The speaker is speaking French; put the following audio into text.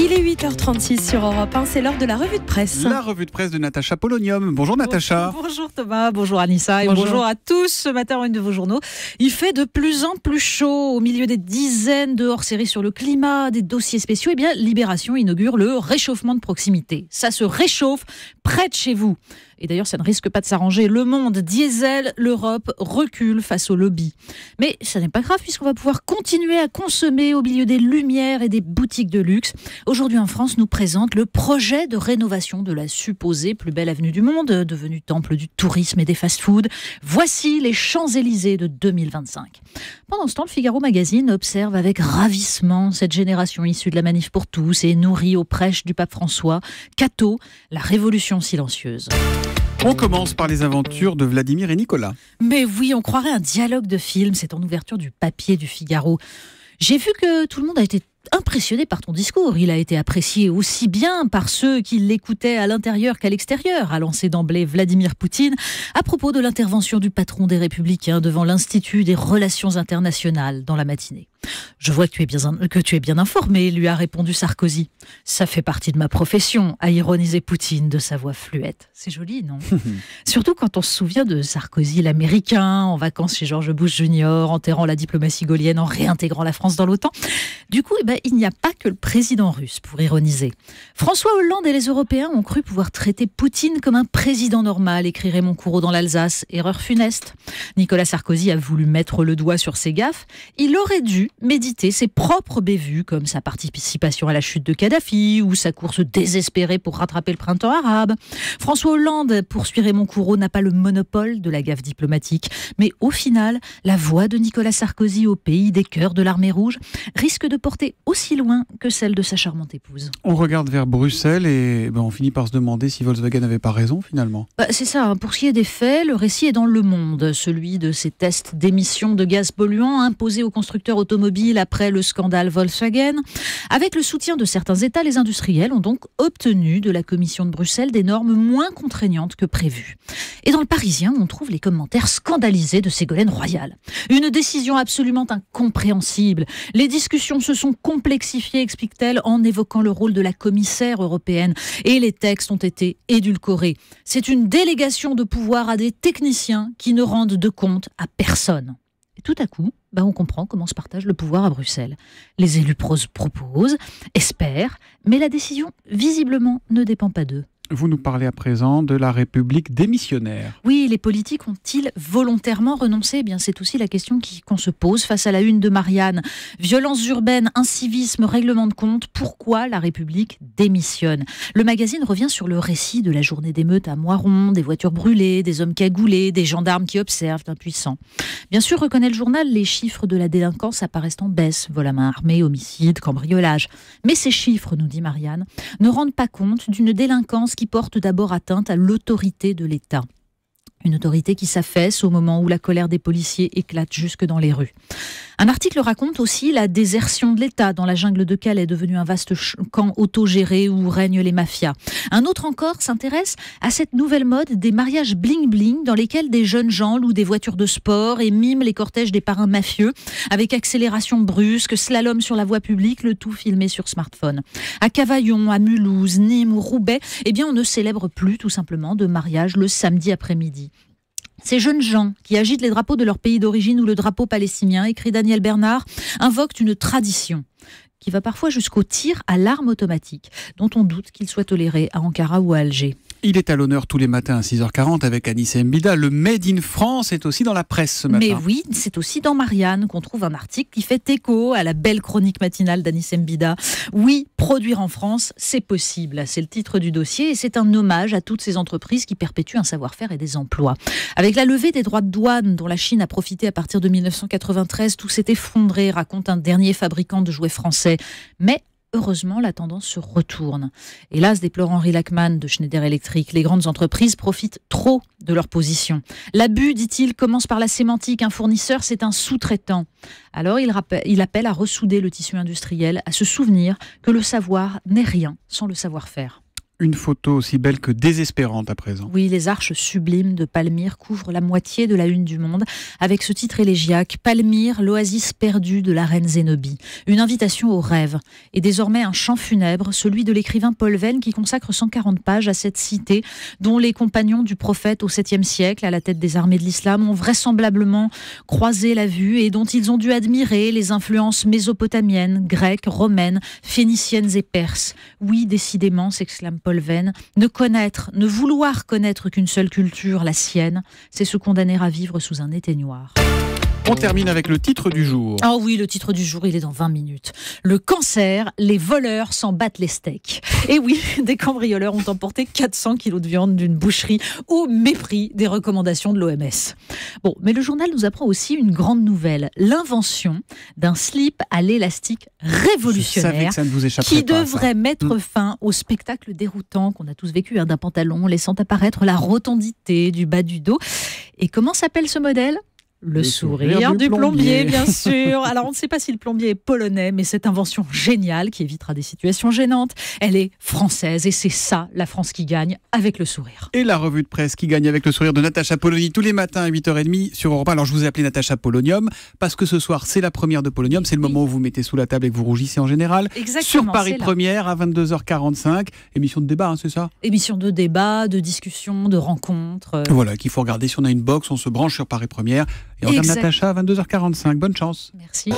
Il est 8h36 sur Europe 1, c'est l'heure de la revue de presse. La revue de presse de Natacha Polonium. Bonjour Natacha. Bonjour, Thomas, bonjour Anissa et bonjour. à tous. Ce matin, une de vos journaux. Il fait de plus en plus chaud au milieu des dizaines de hors-séries sur le climat, des dossiers spéciaux. Eh bien, Libération inaugure le réchauffement de proximité. Ça se réchauffe près de chez vous. Et d'ailleurs, ça ne risque pas de s'arranger. Le monde diesel, l'Europe recule face au lobby. Mais ça n'est pas grave puisqu'on va pouvoir continuer à consommer au milieu des lumières et des boutiques de luxe. Aujourd'hui en France nous présente le projet de rénovation de la supposée plus belle avenue du monde, devenue temple du tourisme et des fast-foods. Voici les Champs-Élysées de 2025. Pendant ce temps, le Figaro Magazine observe avec ravissement cette génération issue de la manif pour tous et nourrie aux prêches du pape François, Cato, la révolution silencieuse. On commence par les aventures de Vladimir et Nicolas. Mais oui, on croirait un dialogue de film, c'est en ouverture du papier du Figaro. J'ai vu que tout le monde a été impressionné par ton discours. Il a été apprécié aussi bien par ceux qui l'écoutaient à l'intérieur qu'à l'extérieur, a lancé d'emblée Vladimir Poutine à propos de l'intervention du patron des Républicains devant l'Institut des Relations internationales dans la matinée. Je vois que tu, es bien, que tu es bien informé, lui a répondu Sarkozy. Ça fait partie de ma profession, a ironisé Poutine de sa voix fluette. C'est joli, non Surtout quand on se souvient de Sarkozy l'Américain, en vacances chez George Bush Jr., enterrant la diplomatie gaulienne, en réintégrant la France dans l'OTAN. Du coup, eh ben, il n'y a pas que le président russe pour ironiser. François Hollande et les Européens ont cru pouvoir traiter Poutine comme un président normal, écrit Raymond Courreau dans l'Alsace. Erreur funeste. Nicolas Sarkozy a voulu mettre le doigt sur ses gaffes. Il aurait dû méditer ses propres bévues, comme sa participation à la chute de Kadhafi ou sa course désespérée pour rattraper le printemps arabe. François Hollande, poursuit Raymond Courreau, n'a pas le monopole de la gaffe diplomatique, mais au final, la voix de Nicolas Sarkozy au pays des cœurs de l'armée rouge risque de porter aussi loin que celle de sa charmante épouse. On regarde vers Bruxelles et ben, on finit par se demander si Volkswagen n'avait pas raison finalement. Bah, c'est ça, hein. pour ce qui est des faits, le récit est dans le monde, celui de ces tests d'émissions de gaz polluants imposés aux constructeurs automobiles après le scandale Volkswagen. Avec le soutien de certains États, les industriels ont donc obtenu de la Commission de Bruxelles des normes moins contraignantes que prévues. Et dans le Parisien, on trouve les commentaires scandalisés de Ségolène Royal. Une décision absolument incompréhensible. Les discussions se sont complexifiées, explique-t-elle, en évoquant le rôle de la commissaire européenne. Et les textes ont été édulcorés. C'est une délégation de pouvoir à des techniciens qui ne rendent de compte à personne. Et tout à coup, bah, on comprend comment se partage le pouvoir à Bruxelles. Les élus proposent, espèrent, mais la décision, visiblement, ne dépend pas d'eux. Vous nous parlez à présent de la République démissionnaire. Oui, les politiques ont-ils volontairement renoncé? Eh Bien, c'est aussi la question qu'on se pose face à la une de Marianne. Violence urbaine, incivisme, règlement de compte. Pourquoi la République démissionne? Le magazine revient sur le récit de la journée d'émeute à Moiron, des voitures brûlées, des hommes cagoulés, des gendarmes qui observent, impuissants. Bien sûr, reconnaît le journal, les chiffres de la délinquance apparaissent en baisse vol à main armée, homicide, cambriolage. Mais ces chiffres, nous dit Marianne, ne rendent pas compte d'une délinquance qui porte d'abord atteinte à l'autorité de l'État. Une autorité qui s'affaisse au moment où la colère des policiers éclate jusque dans les rues. Un article raconte aussi la désertion de l'État dans la jungle de Calais, devenu un vaste camp autogéré où règnent les mafias. Un autre encore s'intéresse à cette nouvelle mode des mariages bling-bling dans lesquels des jeunes gens louent des voitures de sport et miment les cortèges des parrains mafieux avec accélération brusque, slalom sur la voie publique, le tout filmé sur smartphone. À Cavaillon, à Mulhouse, Nîmes ou Roubaix, eh bien on ne célèbre plus tout simplement de mariage le samedi après-midi. Ces jeunes gens qui agitent les drapeaux de leur pays d'origine ou le drapeau palestinien, écrit Daniel Bernard, invoquent une tradition qui va parfois jusqu'au tir à l'arme automatique, dont on doute qu'il soit toléré à Ankara ou à Alger. Il est à l'honneur tous les matins à 6h40 avec Anis Mbida. Le Made in France est aussi dans la presse ce matin. Mais oui, c'est aussi dans Marianne qu'on trouve un article qui fait écho à la belle chronique matinale d'Anis Mbida. Oui, produire en France, c'est possible. C'est le titre du dossier et c'est un hommage à toutes ces entreprises qui perpétuent un savoir-faire et des emplois. Avec la levée des droits de douane dont la Chine a profité à partir de 1993, tout s'est effondré, raconte un dernier fabricant de jouets français. Mais heureusement, la tendance se retourne. Hélas, déplore Henri Lachman de Schneider Electric, les grandes entreprises profitent trop de leur position. L'abus, dit-il, commence par la sémantique. Un fournisseur, c'est un sous-traitant. Alors, il, il appelle à ressouder le tissu industriel, à se souvenir que le savoir n'est rien sans le savoir-faire. Une photo aussi belle que désespérante à présent. Oui, les arches sublimes de Palmyre couvrent la moitié de la une du monde avec ce titre élégiaque Palmyre, l'oasis perdue de la reine Zénobie. Une invitation au rêve et désormais un chant funèbre, celui de l'écrivain Paul Venn qui consacre 140 pages à cette cité dont les compagnons du prophète au 7e siècle à la tête des armées de l'islam ont vraisemblablement croisé la vue et dont ils ont dû admirer les influences mésopotamiennes, grecques, romaines, phéniciennes et perses. Oui, décidément, s'exclame Ne connaître, ne vouloir connaître qu'une seule culture, la sienne, c'est se condamner à vivre sous un éteignoir. On termine avec le titre du jour. Ah oui, le titre du jour, il est dans 20 minutes. Le cancer, les voleurs s'en battent les steaks. Et oui, des cambrioleurs ont emporté 400 kilos de viande d'une boucherie au mépris des recommandations de l'OMS. Bon, mais le journal nous apprend aussi une grande nouvelle, l'invention d'un slip à l'élastique révolutionnaire qui devrait mettre hmm. fin au spectacle déroutant qu'on a tous vécu hein, d'un pantalon laissant apparaître la rotondité du bas du dos. Et comment s'appelle ce modèle? Le, sourire, du, plombier. bien sûr. Alors, on ne sait pas si le plombier est polonais, mais cette invention géniale qui évitera des situations gênantes, elle est française et c'est ça, la France qui gagne avec le sourire. Et la revue de presse qui gagne avec le sourire de Natacha Polony tous les matins à 8h30 sur Europe 1. Alors, je vous ai appelé Natacha Polonium parce que ce soir, c'est la première de Polonium. C'est le moment où vous mettez sous la table et que vous rougissez en général. Exactement. Sur Paris Première à 22h45. Émission de débat, hein, c'est ça? Émission de débat, de discussion, de rencontre. Voilà, qu'il faut regarder si on a une box, on se branche sur Paris Première. Et on regarde Natacha à 22h45. Bonne chance. Merci.